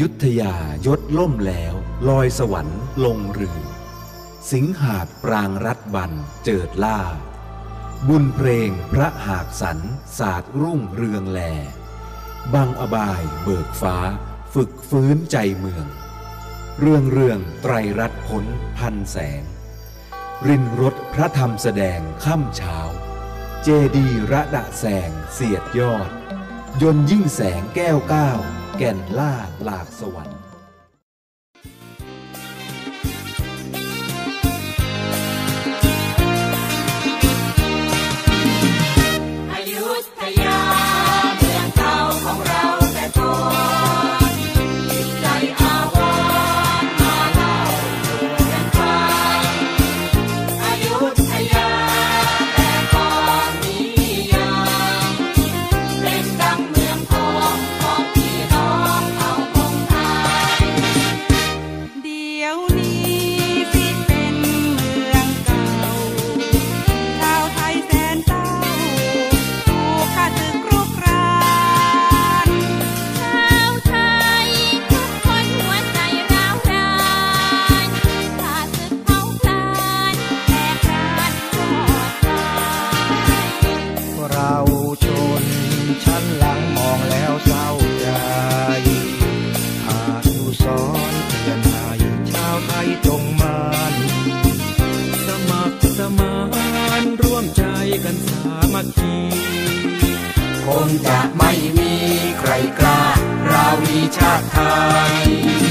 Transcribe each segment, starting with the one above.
ยุทยายศล่มแล้ว ลอยสวรรค์ลงเรือสิงหาดปรางรัดบันเจิดล่า บุญเพลงพระหากสันศาสตร์รุ่งเรืองแล บังอบายเบิกฟ้า ฝึกฟื้นใจเมือง เรื่องเรื่องไตรรัตผลพันแสง รินรถพระธรรมแสดงค่ำเช้า เจดีระดะแสงเสียดยอด ยนยิ่งแสงแก้วก้าว แก่นล่าหลากสวรรค์ คงจะไม่มีใครกล้าราวีชาติไทย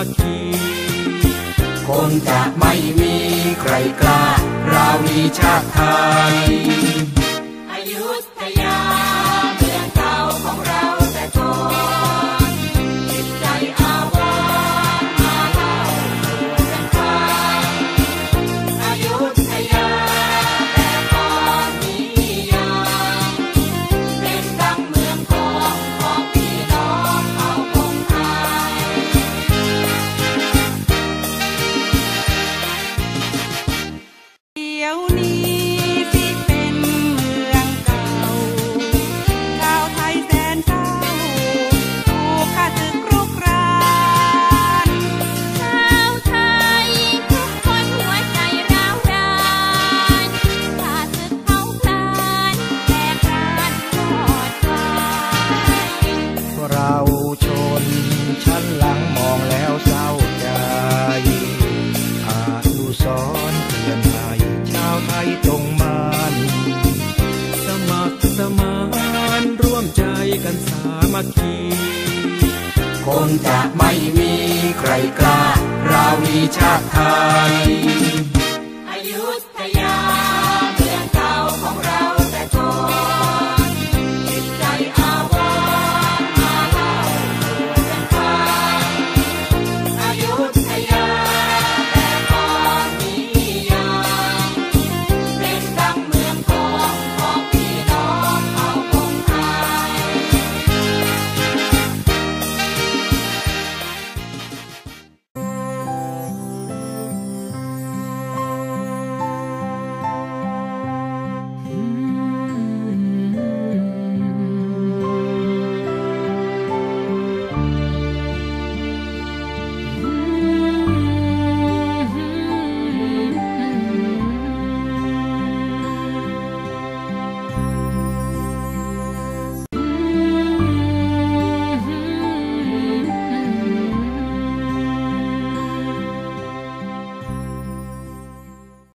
มัคคีคงจะไม่มีใครกล้าราวีชาติไทย มัคคีคงจะไม่มีใครกล้าราวีชาติไทย